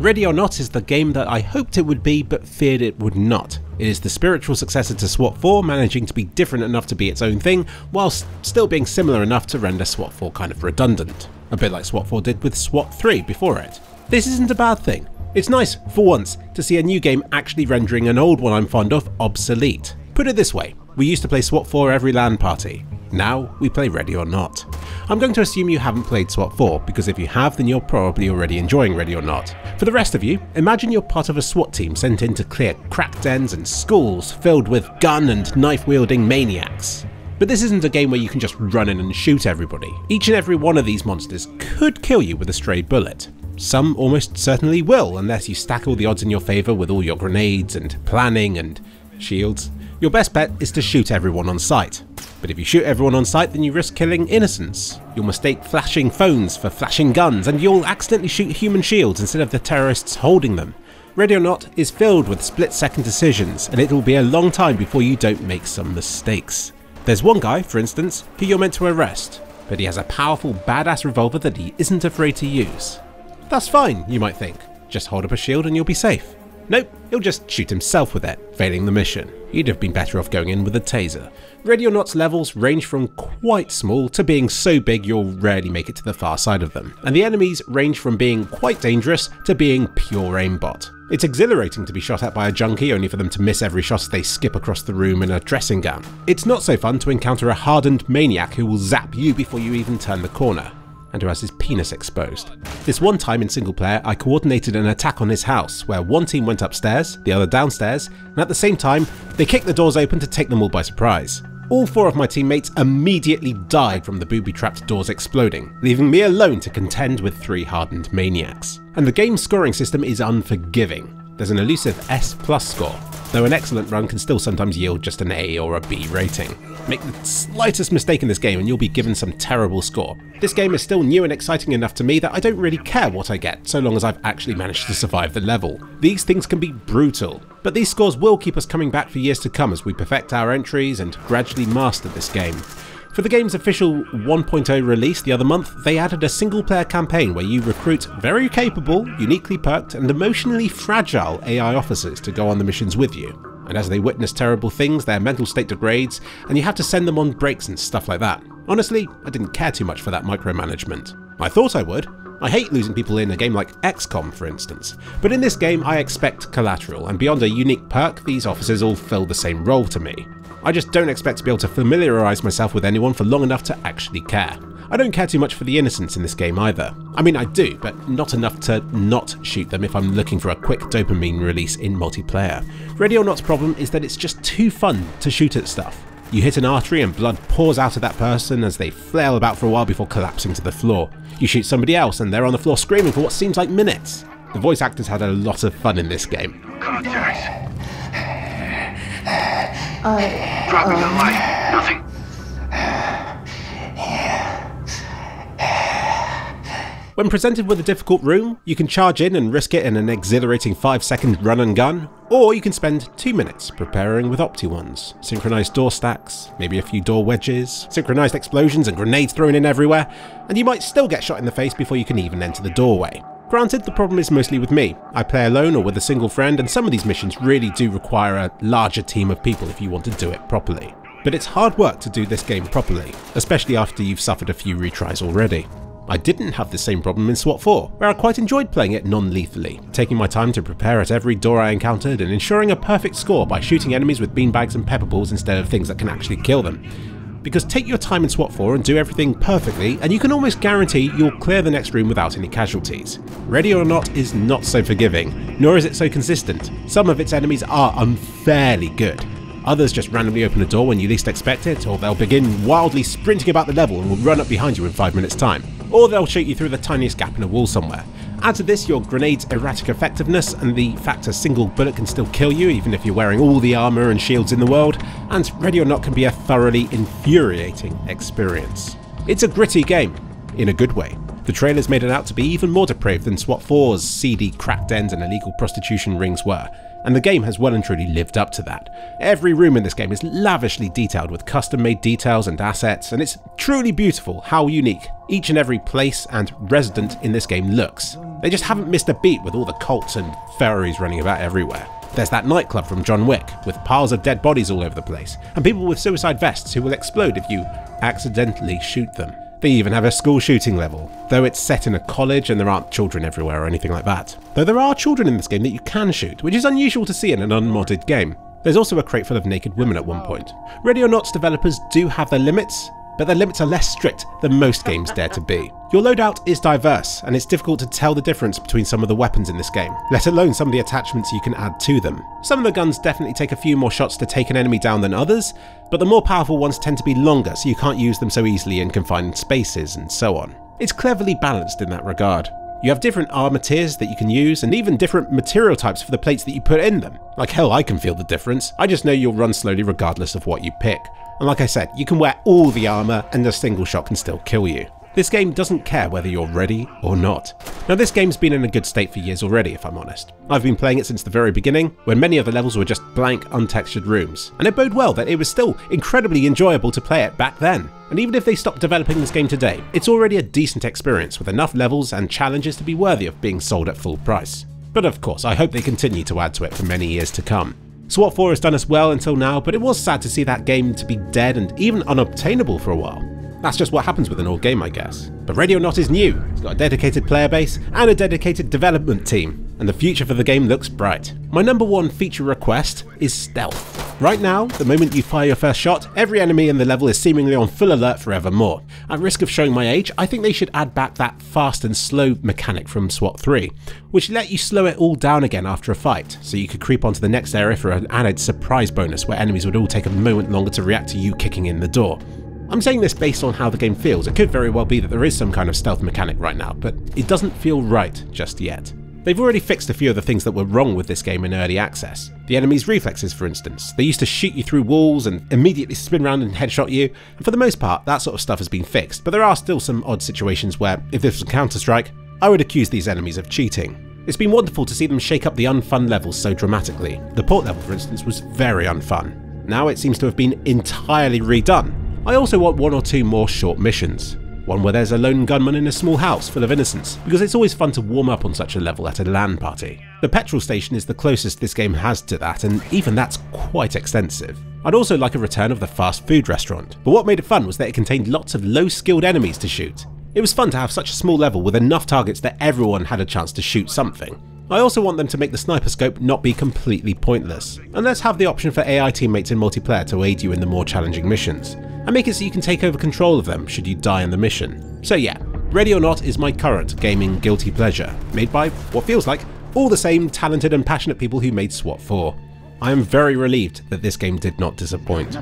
Ready or Not is the game that I hoped it would be but feared it would not. It is the spiritual successor to SWAT 4, managing to be different enough to be its own thing, whilst still being similar enough to render SWAT 4 kind of redundant. A bit like SWAT 4 did with SWAT 3 before it. This isn't a bad thing. It's nice, for once, to see a new game actually rendering an old one I'm fond of obsolete. Put it this way, we used to play SWAT 4 every LAN party. Now we play Ready or Not. I'm going to assume you haven't played SWAT 4, because if you have then you're probably already enjoying Ready or Not. For the rest of you, imagine you're part of a SWAT team sent in to clear crack dens and schools filled with gun and knife wielding maniacs. But this isn't a game where you can just run in and shoot everybody. Each and every one of these monsters could kill you with a stray bullet. Some almost certainly will, unless you stack all the odds in your favour with all your grenades and planning and shields. Your best bet is to shoot everyone on sight. But if you shoot everyone on sight, then you risk killing innocents. You'll mistake flashing phones for flashing guns, and you'll accidentally shoot human shields instead of the terrorists holding them. Ready or Not is filled with split second decisions, and it'll be a long time before you don't make some mistakes. There's one guy, for instance, who you're meant to arrest, but he has a powerful badass revolver that he isn't afraid to use. That's fine, you might think. Just hold up a shield and you'll be safe. Nope, he'll just shoot himself with it, failing the mission. You'd have been better off going in with a taser. Not's levels range from quite small to being so big you'll rarely make it to the far side of them, and the enemies range from being quite dangerous to being pure aimbot. It's exhilarating to be shot at by a junkie only for them to miss every shot as they skip across the room in a dressing gown. It's not so fun to encounter a hardened maniac who will zap you before you even turn the corner and who has his penis exposed. This one time in single player, I coordinated an attack on his house, where one team went upstairs, the other downstairs, and at the same time, they kicked the doors open to take them all by surprise. All four of my teammates immediately died from the booby-trapped doors exploding, leaving me alone to contend with three hardened maniacs. And the game's scoring system is unforgiving. There's an elusive S plus score, though an excellent run can still sometimes yield just an A or a B rating. Make the slightest mistake in this game and you'll be given some terrible score. This game is still new and exciting enough to me that I don't really care what I get, so long as I've actually managed to survive the level. These things can be brutal, but these scores will keep us coming back for years to come as we perfect our entries and gradually master this game. For the game's official 1.0 release the other month, they added a single player campaign where you recruit very capable, uniquely perked, and emotionally fragile AI officers to go on the missions with you. And as they witness terrible things, their mental state degrades, and you have to send them on breaks and stuff like that. Honestly, I didn't care too much for that micromanagement. I thought I would. I hate losing people in a game like XCOM, for instance. But in this game, I expect collateral, and beyond a unique perk, these officers all fill the same role to me. I just don't expect to be able to familiarise myself with anyone for long enough to actually care. I don't care too much for the innocents in this game either. I mean, I do, but not enough to not shoot them if I'm looking for a quick dopamine release in multiplayer. Ready or Not's problem is that it's just too fun to shoot at stuff. You hit an artery and blood pours out of that person as they flail about for a while before collapsing to the floor. You shoot somebody else and they're on the floor screaming for what seems like minutes. The voice actors had a lot of fun in this game. Contact. I, Dropping the light. Nothing. When presented with a difficult room, you can charge in and risk it in an exhilarating 5 second run and gun, or you can spend 2 minutes preparing with Optiwands, synchronized door stacks, maybe a few door wedges, synchronized explosions and grenades thrown in everywhere, and you might still get shot in the face before you can even enter the doorway. Granted, the problem is mostly with me. I play alone or with a single friend, and some of these missions really do require a larger team of people if you want to do it properly. But it's hard work to do this game properly, especially after you've suffered a few retries already. I didn't have the same problem in SWAT 4, where I quite enjoyed playing it non-lethally, taking my time to prepare at every door I encountered and ensuring a perfect score by shooting enemies with beanbags and pepper balls instead of things that can actually kill them. Because take your time in SWAT 4 and do everything perfectly, and you can almost guarantee you'll clear the next room without any casualties. Ready or Not is not so forgiving, nor is it so consistent. Some of its enemies are unfairly good, Others just randomly open a door when you least expect it, or they'll begin wildly sprinting about the level and will run up behind you in 5 minutes time. Or they'll shoot you through the tiniest gap in a wall somewhere. Add to this your grenade's erratic effectiveness and the fact a single bullet can still kill you even if you're wearing all the armour and shields in the world, and Ready or Not can be a thoroughly infuriating experience. It's a gritty game, in a good way. The trailers made it out to be even more depraved than SWAT 4's seedy cracked dens and illegal prostitution rings were, and the game has well and truly lived up to that. Every room in this game is lavishly detailed with custom made details and assets, and it's truly beautiful how unique each and every place and resident in this game looks. They just haven't missed a beat with all the cults and Ferraris running about everywhere. There's that nightclub from John Wick, with piles of dead bodies all over the place, and people with suicide vests who will explode if you accidentally shoot them. They even have a school shooting level, though it's set in a college and there aren't children everywhere or anything like that. Though there are children in this game that you can shoot, which is unusual to see in an unmodded game. There's also a crate full of naked women at one point. Ready or Not's developers do have their limits, but their limits are less strict than most games dare to be. Your loadout is diverse, and it's difficult to tell the difference between some of the weapons in this game, let alone some of the attachments you can add to them. Some of the guns definitely take a few more shots to take an enemy down than others, but the more powerful ones tend to be longer so you can't use them so easily in confined spaces and so on. It's cleverly balanced in that regard. You have different armor tiers that you can use, and even different material types for the plates that you put in them. Like hell, I can feel the difference. I just know you'll run slowly regardless of what you pick. And like I said, you can wear all the armor and a single shot can still kill you. This game doesn't care whether you're ready or not. Now this game's been in a good state for years already if I'm honest. I've been playing it since the very beginning, when many of the levels were just blank untextured rooms, and it bode well that it was still incredibly enjoyable to play it back then. And even if they stopped developing this game today, it's already a decent experience with enough levels and challenges to be worthy of being sold at full price. But of course, I hope they continue to add to it for many years to come. SWAT 4 has done us well until now, but it was sad to see that game to be dead and even unobtainable for a while. That's just what happens with an old game, I guess. But Radio Ready or Not is new, it's got a dedicated player base and a dedicated development team, and the future for the game looks bright. My number one feature request is stealth. Right now, the moment you fire your first shot, every enemy in the level is seemingly on full alert forevermore. At risk of showing my age, I think they should add back that fast and slow mechanic from SWAT 3, which let you slow it all down again after a fight, so you could creep onto the next area for an added surprise bonus where enemies would all take a moment longer to react to you kicking in the door. I'm saying this based on how the game feels. It could very well be that there is some kind of stealth mechanic right now, but it doesn't feel right just yet. They've already fixed a few of the things that were wrong with this game in early access. The enemy's reflexes, for instance. They used to shoot you through walls and immediately spin around and headshot you, and for the most part, that sort of stuff has been fixed, but there are still some odd situations where, if this was Counter-Strike, I would accuse these enemies of cheating. It's been wonderful to see them shake up the unfun levels so dramatically. The port level, for instance, was very unfun. Now it seems to have been entirely redone. I also want one or two more short missions one where there's a lone gunman in a small house full of innocents, because it's always fun to warm up on such a level at a LAN party. The petrol station is the closest this game has to that, and even that's quite extensive. I'd also like a return of the fast food restaurant, but what made it fun was that it contained lots of low skilled enemies to shoot. It was fun to have such a small level with enough targets that everyone had a chance to shoot something. I also want them to make the sniper scope not be completely pointless, and let's have the option for AI teammates in multiplayer to aid you in the more challenging missions, and make it so you can take over control of them should you die in the mission. So yeah, Ready or Not is my current gaming guilty pleasure, made by what feels like all the same talented and passionate people who made SWAT 4. I am very relieved that this game did not disappoint.